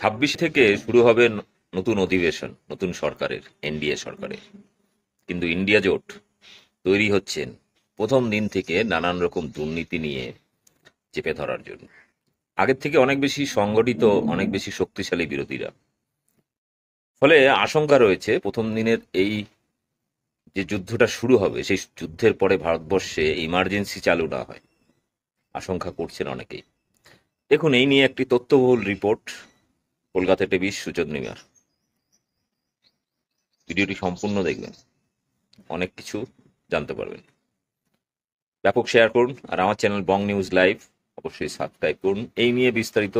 ছাব্বিশ থেকে শুরু হবে নতুন অধিবেশন, নতুন সরকারের, এনডিএ সরকারের। কিন্তু ইন্ডিয়া জোট তৈরি হচ্ছেন প্রথম দিন থেকে নানান রকম দুর্নীতি নিয়ে চেপে ধরার জন্য। আগের থেকে অনেক বেশি সংগঠিত, অনেক বেশি শক্তিশালী বিরোধীরা। ফলে আশঙ্কা রয়েছে প্রথম দিনের এই যে যুদ্ধটা শুরু হবে, সেই যুদ্ধের পরে ভারতবর্ষে ইমার্জেন্সি চালু না হয়। আশঙ্কা করছেন অনেকেই। দেখুন, এই নিয়ে একটি তথ্যবহুল রিপোর্ট কলকাতা টিভির সুচন্দ্রিমার ভিডিওটি সম্পূর্ণ দেখবেন। অনেক কিছু জানতে পারবেন। ব্যাপক শেয়ার করুন আর আমার চ্যানেল বং নিউজ লাইভ অবশ্যই সাবস্ক্রাইব করুন। এই নিয়ে বিস্তারিত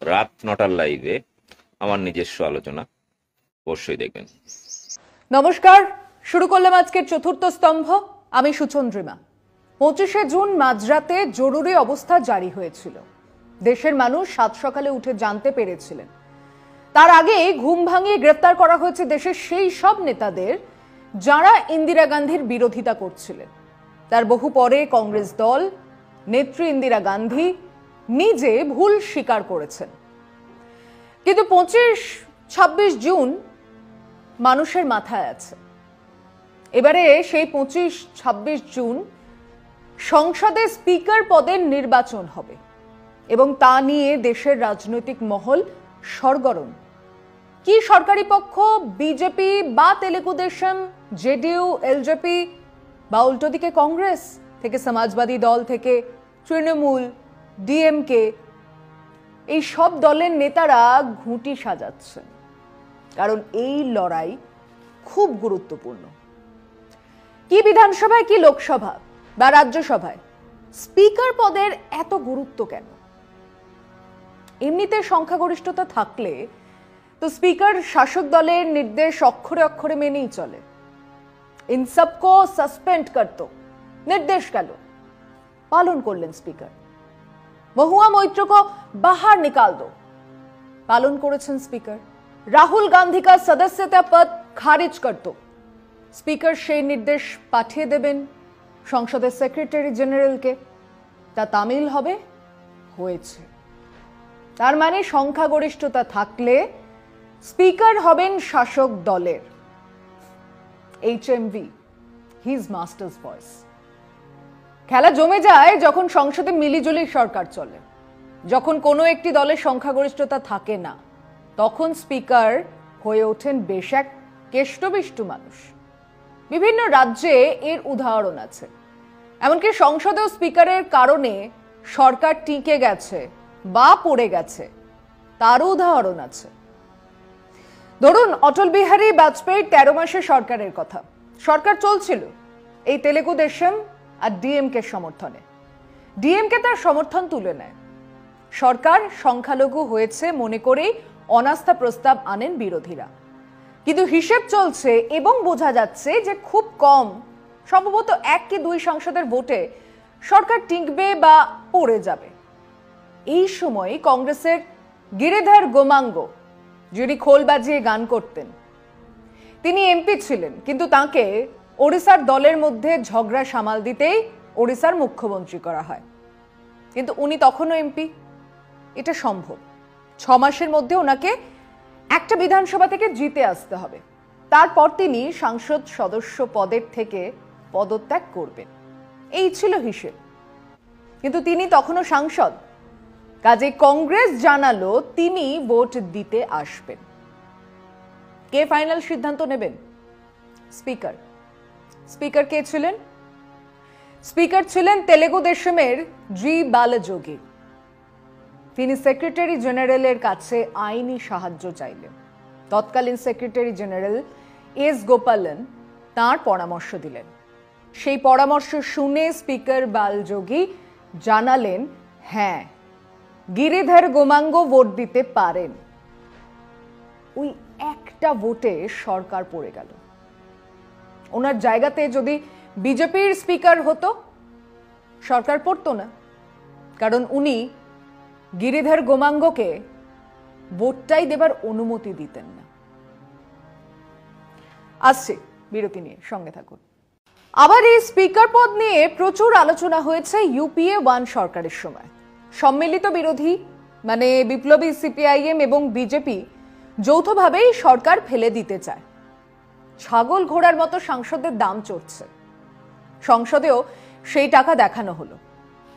রাত নটার লাইভে আমার নিজস্ব আলোচনা অবশ্যই দেখবেন। নমস্কার, শুরু করলাম আজকের চতুর্থ স্তম্ভ। আমি সুচন্দ্রিমা। পঁচিশে জুন মাঝরাতে জরুরি অবস্থা জারি হয়েছিল। দেশের মানুষ সাত সকালে উঠে জানতে পেরেছিলেন। তার আগে ঘুম ভাঙিয়ে গ্রেপ্তার করা হয়েছে দেশের সেই সব নেতাদের যারা ইন্দিরা গান্ধীর বিরোধিতা করছিলেন। তার বহু পরে কংগ্রেস দল, নেত্রী ইন্দিরা গান্ধী নিজে ভুল স্বীকার করেছেন। কিন্তু পঁচিশ, ছাব্বিশ জুন মানুষের মাথায় আছে। এবারে সেই পঁচিশ, ছাব্বিশ জুন সংসদে স্পিকার পদের নির্বাচন হবে এবং তা নিয়ে দেশের রাজনৈতিক মহল সরগরম। কি সরকারি পক্ষ বিজেপি বা তেলেগু দেশম জেডিইউ এলজেপি বা উল্টো দিকে কংগ্রেস থেকে সমাজবাদী দল থেকে তৃণমূল ডিএমকে এই সব দলের নেতারা ঘুঁটি সাজাচ্ছেন। কারণ এই লড়াই খুব গুরুত্বপূর্ণ। কি বিধানসভায়, কি লোকসভা বা রাজ্যসভায়, স্পিকার পদের এত গুরুত্ব কেন? এমনিতে সংখ্যাগরিষ্ঠতা থাকলে তো স্পিকার, শাসক দলের নির্দেশ অক্ষরে অক্ষরে মেনেই চলে। সবকো সাসপেন্ড করত। নির্দেশ গেল। পালন করলেন স্পিকার। মহুয়া মৈত্রকো বাহার নিকাল দো। পালন করেছেন স্পিকার। রাহুল গান্ধী কা সদস্যতা পদ খারিজ করত স্পিকার সেই নির্দেশ পাঠিয়ে দেবেন সংসদের সেক্রেটারি জেনারেলকে তা তামিল হবে, হয়েছে। তার মানে সংখ্যাগরিষ্ঠতা থাকলে স্পিকার হবেন শাসক দলের। H M V his master's voice খেলা জমে যায় যখন সংসদে মিলিজুলি সরকার চলে। যখন কোনো একটি দলের সংখ্যাগরিষ্ঠতা থাকে না, তখন স্পিকার হয়ে ওঠেন বেশ এক কেষ্টবিষ্টু মানুষ। বিভিন্ন রাজ্যে এর উদাহরণ আছে। এমনকি সংসদেও স্পিকারের কারণে সরকার টিকে গেছে বা পড়ে গেছে, তারও উদাহরণ আছে। ধরুন, অটল বিহারী বাজপেয়ীর তেরো মাসের সরকারের কথা। সরকার চলছিল এই তেলেগু দেশম আর ডিএমকে সমর্থনে। ডিএমকে তার সমর্থন তুলে নেয়। সরকার সংখ্যালঘু হয়েছে মনে করেই অনাস্থা প্রস্তাব আনেন বিরোধীরা। কিন্তু হিসেব চলছে এবং বোঝা যাচ্ছে যে খুব কম, সম্ভবত এক কি দুই সংসদের ভোটে সরকার টিকবে বা পড়ে যাবে। এই সময় কংগ্রেসের গিরিধর গোমাঙ্গ যিনি খোল বাজিয়ে গান করতেন। তিনি এমপি ছিলেন, কিন্তু তাকে ওড়িশার দলের মধ্যে ঝগড়া সামাল দিতেই ওড়িশার মুখ্যমন্ত্রী করা হয়। কিন্তু উনি তখনও এমপি। এটা সম্ভব। ছ মাসের মধ্যে ওনাকে একটা বিধানসভা থেকে জিতে আসতে হবে। তারপর তিনি সাংসদ সদস্য পদের থেকে পদত্যাগ করবেন। এই ছিল হিসেব। কিন্তু তিনি তখনও সাংসদ। কাজে কংগ্রেস জানালো তিনি ভোট দিতে আসবেন। কে ফাইনাল সিদ্ধান্ত নেবেন? স্পিকার। স্পিকার কে ছিলেন? স্পিকার ছিলেন তেলেগু দেশমের জি বালযোগী। তিনি সেক্রেটারি জেনারেলের কাছে আইনি সাহায্য চাইলেন। তৎকালীন সেক্রেটারি জেনারেল এস গোপালন তার পরামর্শ দিলেন। সেই পরামর্শ শুনে স্পিকার বালযোগী জানালেন হ্যাঁ গিরিধর গোমাঙ্গ ভোট দিতে পারেন। ওই একটা ভোটে সরকার পড়ে গেল। ওনার জায়গাতে যদি বিজেপির স্পিকার হতো, সরকার পড়তো না। কারণ উনি গিরিধর গোমাঙ্গকে ভোটটাই দেবার অনুমতি দিতেন না। আসছে বিরতি নিয়ে, সঙ্গে থাকুন। আবার এই স্পিকার পদ নিয়ে প্রচুর আলোচনা হয়েছে ইউপিএ ওয়ান সরকারের সময়। সম্মিলিত বিরোধী মানে বিপ্লবী সিপিআইএম এবং বিজেপি যৌথভাবেই সরকার ফেলে দিতে চায়। ছাগল ঘোড়ার মতো সাংসদের দাম চড়ছে। সংসদেও সেই টাকা দেখানো হলো।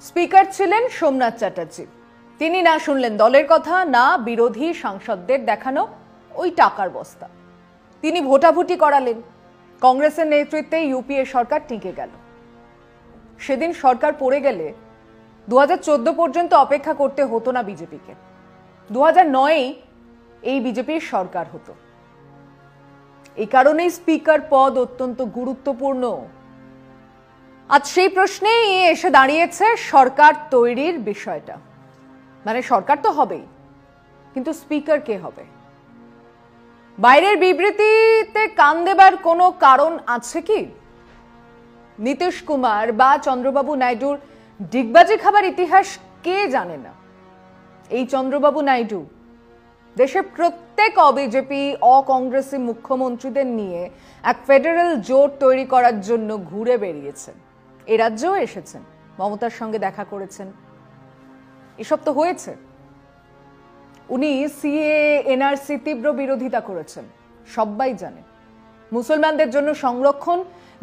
স্পিকার ছিলেন সোমনাথ চ্যাটার্জি। তিনি না শুনলেন দলের কথা, না বিরোধী সাংসদদের দেখানো ওই টাকার বস্তা। তিনি ভোটাভুটি করালেন। কংগ্রেসের নেতৃত্বে ইউপিএ সরকার টিকে গেল। সেদিন সরকার পড়ে গেলে দু হাজার চোদ্দ পর্যন্ত অপেক্ষা করতে হতো না বিজেপিকে। দু হাজার এই বিজেপির সরকার হতো। এই কারণেই স্পিকার পদ অত্যন্ত গুরুত্বপূর্ণ। আজ সেই প্রশ্নেই এসে দাঁড়িয়েছে সরকার তৈরির বিষয়টা। মানে সরকার তো হবেই, কিন্তু স্পিকার কে হবে? বাইরের বিবৃতিতে কান দেবার কোনো কারণ আছে কি? নীতিশ কুমার বা চন্দ্রবাবু নাইডুর ডিগবাজি খাবার ইতিহাস কে জানে না? এই চন্দ্রবাবু নাইডু, দেশের প্রত্যেক অবিজেপি, অকংগ্রেসি মুখ্যমন্ত্রীদের নিয়ে এক ফেডারেল জোট তৈরি করার জন্য ঘুরে বেরিয়েছেন। এ রাজ্যেও এসেছেন, মমতার সঙ্গে দেখা করেছেন। এসব তো হয়েছে। উনি সিএ, এনআরসি তীব্র বিরোধিতা করেছেন, সবাই জানে। মুসলমানদের জন্য সংরক্ষণ,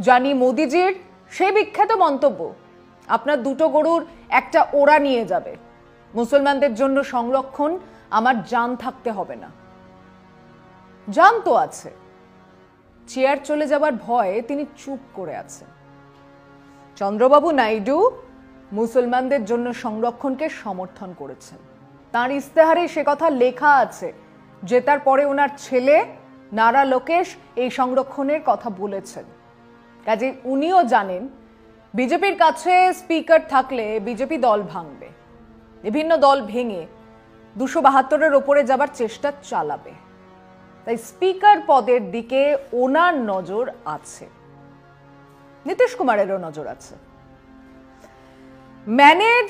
জানি মোদিজির সে বিখ্যাত মন্তব্য আপনার দুটো গরুর একটা ওরা নিয়ে যাবে। মুসলমানদের জন্য সংরক্ষণ আমার জান থাকতে হবে না। জান তো আছে। চেয়ার চলে যাবার ভয়ে তিনি চুপ করে আছেন। চন্দ্রবাবু নাইডু মুসলমানদের জন্য সংরক্ষণকে সমর্থন করেছেন। তার ইস্তেহারে সে কথা লেখা আছে যে তার পরে ওনার ছেলে নারা লোকেশ এই সংরক্ষণের কথা বলেছেন। কাজে উনিও জানেন বিজেপির কাছে স্পিকার থাকলে বিজেপি দল ভাঙবে। বিভিন্ন দল ভেঙে দুশো বাহাত্তরের ওপরে যাবার চেষ্টা চালাবে। তাই স্পিকার পদের দিকে ওনার নজর আছে। নীতিশ কুমারেরও নজর আছে। ম্যানেজ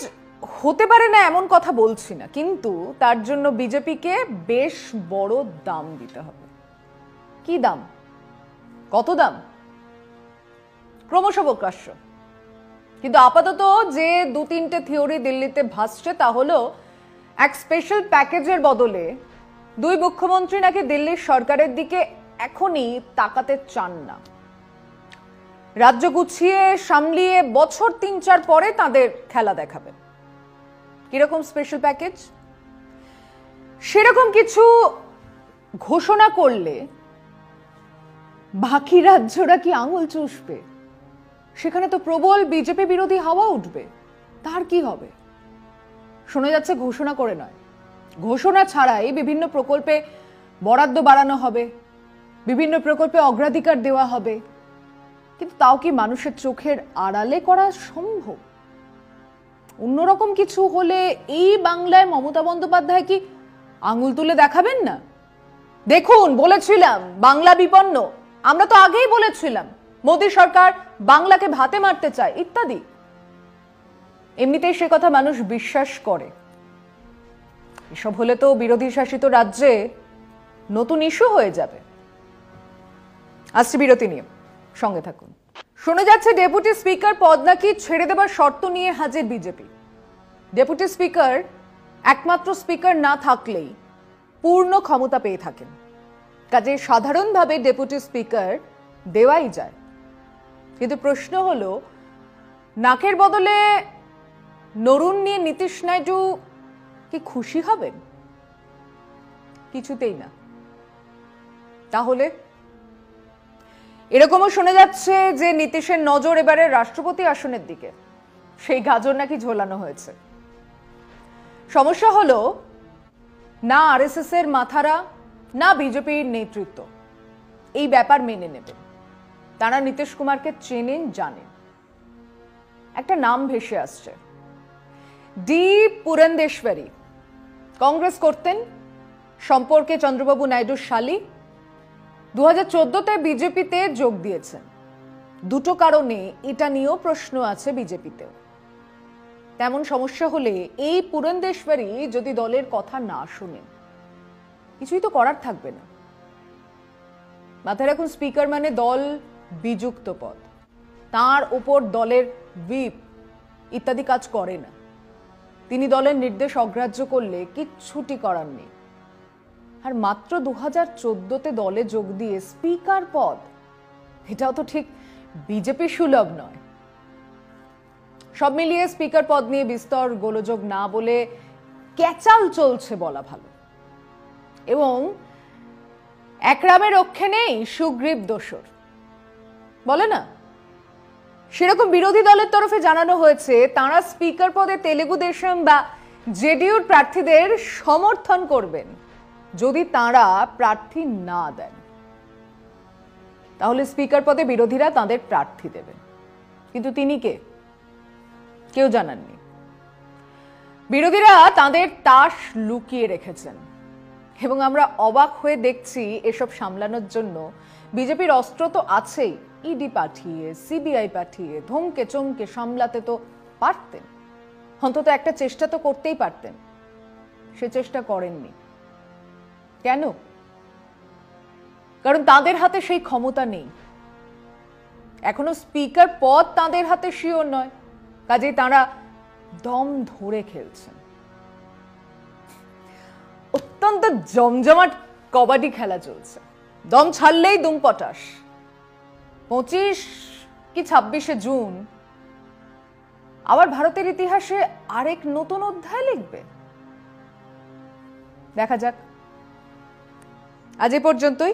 হতে পারে না এমন কথা বলছি না, কিন্তু তার জন্য বিজেপিকে বেশ বড় দাম দিতে হবে। কি দাম? কত দাম? ক্রমশ প্রকাশ্য। কিন্তু আপাতত যে দু তিনটে থিওরি দিল্লিতে ভাসছে, তা হলো এক স্পেশাল প্যাকেজের বদলে দুই মুখ্যমন্ত্রী নাকি দিল্লির সরকারের দিকে এখনই তাকাতে চান না। রাজ্য গুছিয়ে সামলিয়ে বছর তিন চার পরে তাদের খেলা দেখাবেন কীরকম স্পেশাল প্যাকেজ সেরকম কিছু ঘোষণা করলে বাকি রাজ্যরা কি আঙুল চুষবে? সেখানে তো প্রবল বিজেপি বিরোধী হাওয়া উঠবে। তার কি হবে? শোনা যাচ্ছে ঘোষণা করে নয়। ঘোষণা ছাড়াই বিভিন্ন প্রকল্পে বরাদ্দ বাড়ানো হবে, বিভিন্ন প্রকল্পে অগ্রাধিকার দেওয়া হবে। কিন্তু তাও কি মানুষের চোখের আড়ালে করা সম্ভব? অন্যরকম কিছু হলে এই বাংলায় মমতা বন্দ্যোপাধ্যায় কি আঙুল তুলে দেখাবেন না? দেখুন, বলেছিলাম, বাংলা বিপন্ন। আমরা তো আগেই বলেছিলাম। মোদী সরকার বাংলাকে ভাতে মারতে চায়, ইত্যাদি। এমনিতেই সে কথা মানুষ বিশ্বাস করে। এসব হলে তো বিরোধী শাসিত রাজ্যে নতুন ইস্যু হয়ে যাবে। আসছে বিরতি নিয়ে। সঙ্গে থাকুন। শোনা যাচ্ছে ডেপুটি স্পিকার পদ নাকি ছেড়ে দেবার শর্ত নিয়ে হাজির বিজেপি। ডেপুটি স্পিকার একমাত্র স্পিকার না থাকলেই পূর্ণ ক্ষমতা পেয়ে থাকেন। কাজে সাধারণভাবে ডেপুটি স্পিকার দেওয়াই যায়। কিন্তু প্রশ্ন হলো, নাকের বদলে নরুন নিয়ে নীতিশ নাইডু কি খুশি হবেন? কিছুতেই না। তাহলে এরকমও শোনা যাচ্ছে যে নীতিশের নজর এবারে রাষ্ট্রপতি আসনের দিকে। সেই গাজর নাকি ঝোলানো হয়েছে। সমস্যা হলো, না আরএসএস এর মাথারা, না বিজেপির নেতৃত্ব। এই ব্যাপার মেনে নেবেন তারা নীতিশ কুমারকে চেনেন, জানেন। একটা নাম ভেসে আসছে। ডি পুরন্দেশ্বরী। কংগ্রেস করতেন সম্পর্কে চন্দ্রবাবু নাইডুর শালী। দু হাজার চোদ্দতে বিজেপিতে যোগ দিয়েছেন। দুটো কারণে এটা নিয়েও প্রশ্ন আছে বিজেপিতেও। তেমন সমস্যা হলে এই পুরন্দেশ্বরী যদি দলের কথা না শুনেন, কিছুই তো করার থাকবে না। মাথায় রাখুন, স্পিকার মানে দল বিযুক্ত পদ। তার উপর দলের হুইপ ইত্যাদি কাজ করে না। তিনি দলের নির্দেশ অগ্রাহ্য করলে কিচ্ছুটি করার নেই। আর মাত্র দু হাজার চোদ্দতে দলে যোগ দিয়ে স্পিকার পদ, এটাও তো ঠিক বিজেপি সুলভ নয়। সব মিলিয়ে স্পিকার পদ নিয়ে বিস্তর গোলযোগ না বলে ক্যাচাল চলছে বলা ভালো। এবং একরামের রক্ষে নেই সুগ্রীব দোসর। বলে না? সেরকম বিরোধী দলের তরফে জানানো হয়েছে, তারা স্পিকার পদে তেলেগু দেশম বা জেডিইউর প্রার্থীদের সমর্থন করবেন, যদি তারা প্রার্থী না দেন। তাহলে স্পিকার পদে বিরোধীরা তাদের প্রার্থী দেবেন। কিন্তু তিনি কে? কেউ জানাননি। বিরোধীরা তাদের তাস লুকিয়ে রেখেছেন। এবং আমরা অবাক হয়ে দেখছি এসব সামলানোর জন্য বিজেপির অস্ত্র তো আছেই। ইডি পাঠিয়ে সিবিআই পাঠিয়ে, ধমকে চমকে সামলাতে তো পারতেন। অন্তত একটা চেষ্টা তো করতেই পারতেন। সে চেষ্টা করেননি। কেন? কারণ তাদের হাতে সেই ক্ষমতা নেই। এখনও স্পিকার পদ তাদের হাতে শিওর নয়। কাজেই তারা দম ধরে খেলছেন। অত্যন্ত জমজমাট কবাডি খেলা চলছে। দম ছাড়লেই দুম পটাশ পঁচিশ কি ছাব্বিশে জুন। আবার ভারতের ইতিহাসে আরেক নতুন অধ্যায় লিখবে। দেখা যাক। আজ এ পর্যন্তই।